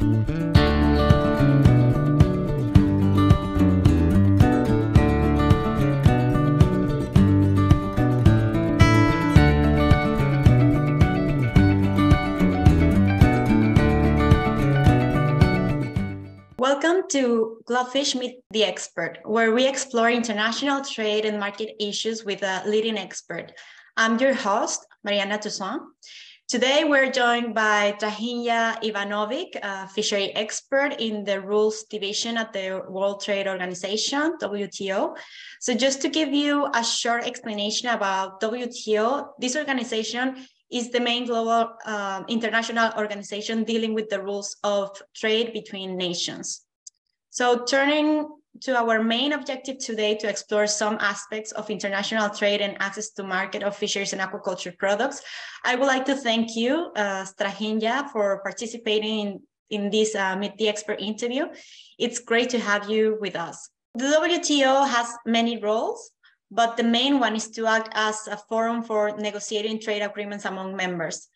Welcome to GLOBEFISH Meet the Expert, where we explore international trade and market issues with a leading expert. I'm your host, Mariana Toussaint. Today, we're joined by Strahinja Ivanovic, a fishery expert in the rules division at the World Trade Organization, WTO. So just to give you a short explanation about WTO, this organization is the main global uh, international organization dealing with the rules of trade between nations. So turning to our main objective today to explore some aspects of international trade and access to market of fisheries and aquaculture products, I would like to thank you, uh, Strahinja, for participating in, in this uh, Meet the Expert interview. It's great to have you with us. The WTO has many roles, but the main one is to act as a forum for negotiating trade agreements among members.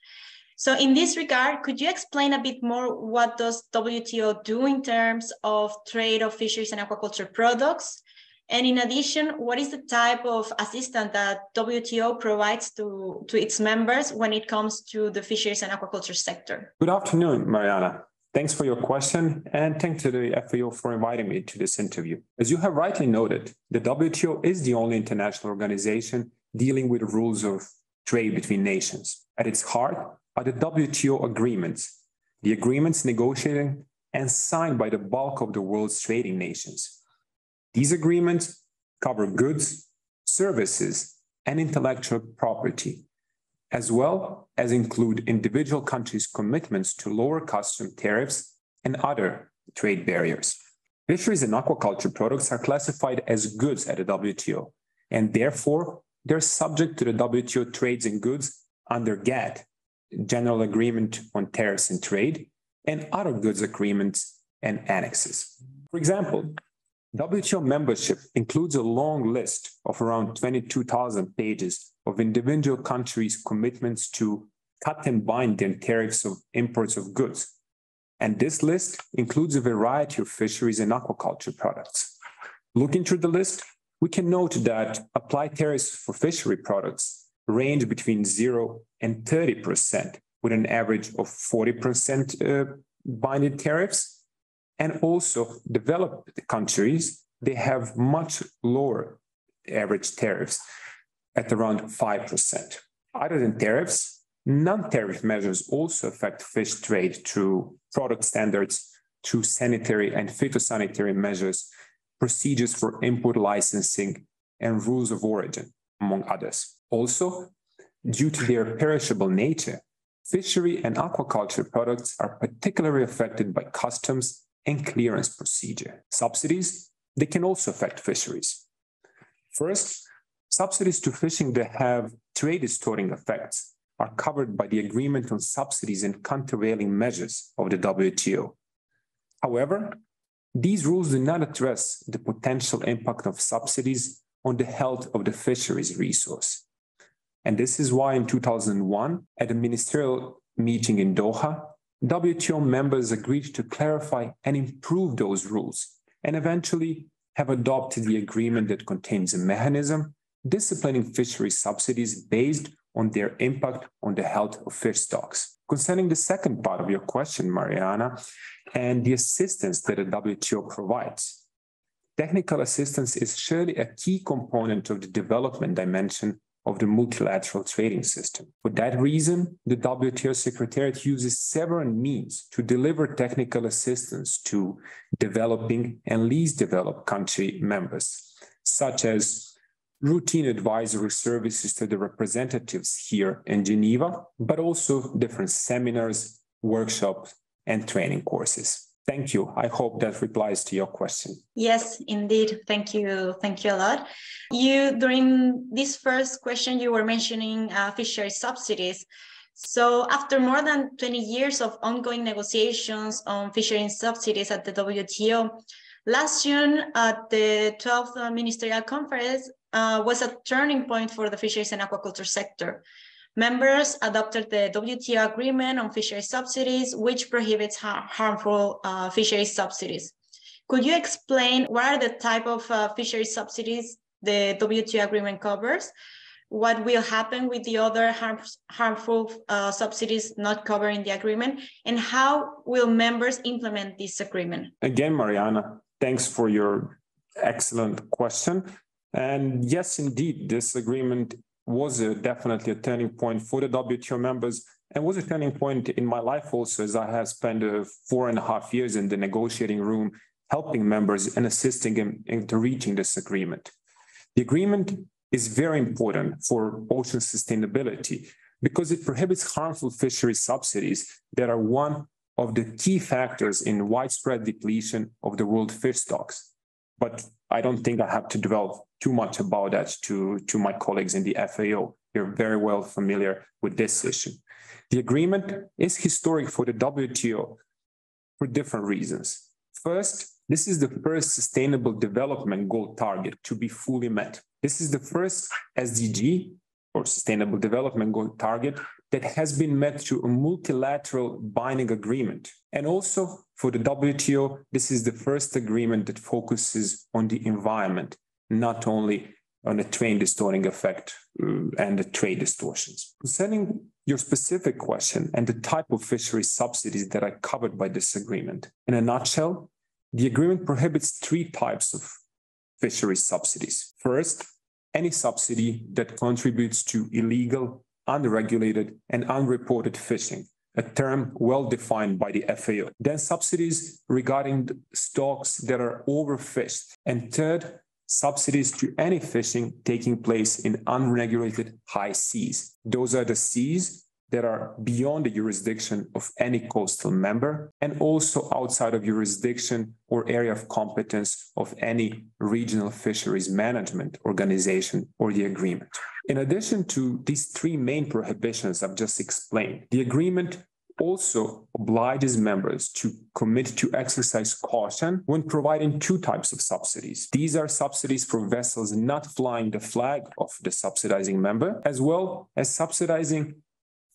So in this regard, could you explain a bit more what does WTO do in terms of trade of fisheries and aquaculture products? And in addition, what is the type of assistance that WTO provides to, to its members when it comes to the fisheries and aquaculture sector? Good afternoon, Mariana. Thanks for your question, and thanks to the FAO for inviting me to this interview. As you have rightly noted, the WTO is the only international organization dealing with rules of trade between nations. At its heart are the WTO agreements, the agreements negotiated and signed by the bulk of the world's trading nations. These agreements cover goods, services, and intellectual property, as well as include individual countries' commitments to lower custom tariffs and other trade barriers. Fisheries and aquaculture products are classified as goods at the WTO, and therefore they're subject to the WTO trades in goods under GATT, General Agreement on Tariffs and Trade, and other goods agreements and annexes. For example, WTO membership includes a long list of around 22,000 pages of individual countries' commitments to cut and bind their tariffs of imports of goods. And this list includes a variety of fisheries and aquaculture products. Looking through the list, we can note that applied tariffs for fishery products range between 0 and 30%, with an average of 40% uh, binded tariffs. And also, developed countries, they have much lower average tariffs at around 5%. Other than tariffs, non-tariff measures also affect fish trade through product standards, through sanitary and phytosanitary measures, procedures for import licensing, and rules of origin, among others. Also, due to their perishable nature, fishery and aquaculture products are particularly affected by customs and clearance procedure. Subsidies, they can also affect fisheries. First, Subsidies to fishing that have trade distorting effects are covered by the Agreement on Subsidies and Countervailing Measures of the WTO. However, these rules do not address the potential impact of subsidies on the health of the fisheries resource. And this is why in 2001, at a ministerial meeting in Doha, WTO members agreed to clarify and improve those rules and eventually have adopted the agreement that contains a mechanism disciplining fishery subsidies based on their impact on the health of fish stocks. Concerning the second part of your question, Mariana, and the assistance that the WTO provides, technical assistance is surely a key component of the development dimension of the multilateral trading system. For that reason, the WTO Secretariat uses several means to deliver technical assistance to developing and least developed country members, such as routine advisory services to the representatives here in Geneva, but also different seminars, workshops, and training courses. Thank you. I hope that replies to your question. Yes, indeed. Thank you. Thank you a lot. You, during this first question, you were mentioning uh, fishery subsidies. So after more than 20 years of ongoing negotiations on fishery subsidies at the WTO, last June at the 12th Ministerial Conference, uh, was a turning point for the fisheries and aquaculture sector. Members adopted the WTO agreement on fisheries subsidies, which prohibits ha harmful uh, fisheries subsidies. Could you explain what are the type of uh, fisheries subsidies the WTO agreement covers? What will happen with the other harm, harmful uh, subsidies not covered in the agreement? And how will members implement this agreement? Again, Mariana, thanks for your excellent question. And yes, indeed, this agreement was a, definitely a turning point for the WTO members and was a turning point in my life also, as I have spent uh, four and a half years in the negotiating room, helping members and assisting them into reaching this agreement. The agreement is very important for ocean sustainability because it prohibits harmful fishery subsidies that are one of the key factors in widespread depletion of the world fish stocks. But I don't think I have to develop too much about that to, to my colleagues in the FAO. You're very well familiar with this issue. The agreement is historic for the WTO for different reasons. First, this is the first sustainable development goal target to be fully met. This is the first SDG or sustainable development goal target that has been met through a multilateral binding agreement. And also for the WTO, this is the first agreement that focuses on the environment, not only on the trade distorting effect uh, and the trade distortions. Concerning your specific question and the type of fishery subsidies that are covered by this agreement, in a nutshell, the agreement prohibits three types of fishery subsidies. First, any subsidy that contributes to illegal, unregulated, and unreported fishing, a term well defined by the FAO. Then subsidies regarding stocks that are overfished. And third, subsidies to any fishing taking place in unregulated high seas. Those are the seas that are beyond the jurisdiction of any coastal member and also outside of jurisdiction or area of competence of any regional fisheries management organization or the agreement. In addition to these three main prohibitions I've just explained, the agreement also obliges members to commit to exercise caution when providing two types of subsidies. These are subsidies for vessels not flying the flag of the subsidizing member, as well as subsidizing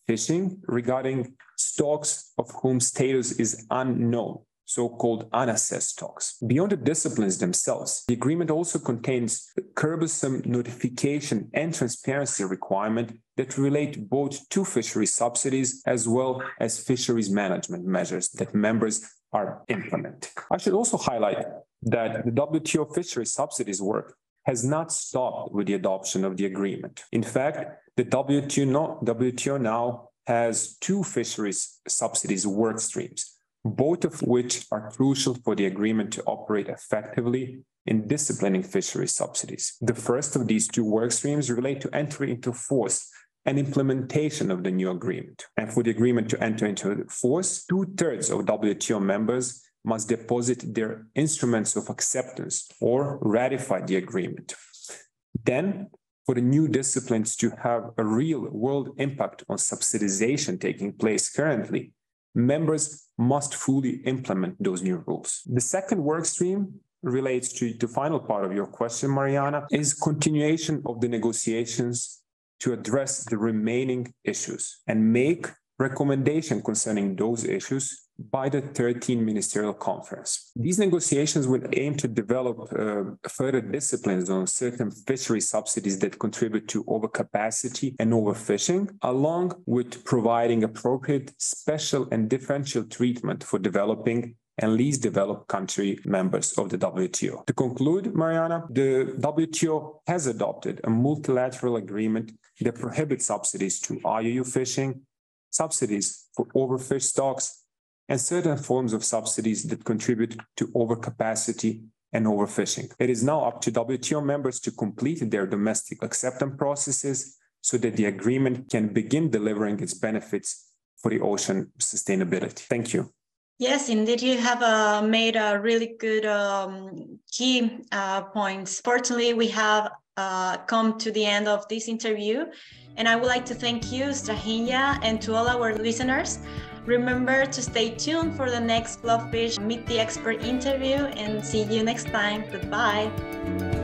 fishing regarding stocks of whom status is unknown, so-called unassessed stocks. Beyond the disciplines themselves, the agreement also contains a cumbersome notification and transparency requirement that relate both to fishery subsidies as well as fisheries management measures that members are implementing. I should also highlight that the WTO fishery subsidies work has not stopped with the adoption of the agreement. In fact, the WTO, WTO now has two fisheries subsidies work streams, both of which are crucial for the agreement to operate effectively in disciplining fishery subsidies. The first of these two work streams relate to entry into force and implementation of the new agreement. And for the agreement to enter into force, two thirds of WTO members must deposit their instruments of acceptance or ratify the agreement. Then, for the new disciplines to have a real world impact on subsidization taking place currently, members must fully implement those new rules. The second work stream relates to the final part of your question, Mariana, is continuation of the negotiations to address the remaining issues and make recommendation concerning those issues by the 13 ministerial conference. These negotiations will aim to develop uh, further disciplines on certain fishery subsidies that contribute to overcapacity and overfishing, along with providing appropriate special and differential treatment for developing and least developed country members of the WTO. To conclude, Mariana, the WTO has adopted a multilateral agreement that prohibits subsidies to IUU fishing, subsidies for overfished stocks, and certain forms of subsidies that contribute to overcapacity and overfishing. It is now up to WTO members to complete their domestic acceptance processes so that the agreement can begin delivering its benefits for the ocean sustainability. Thank you. Yes, indeed, you have uh, made a really good um, key uh, points. Fortunately, we have uh, come to the end of this interview, and I would like to thank you, Strahinja, and to all our listeners. Remember to stay tuned for the next GLOBEFISH Meet the Expert interview and see you next time. Goodbye.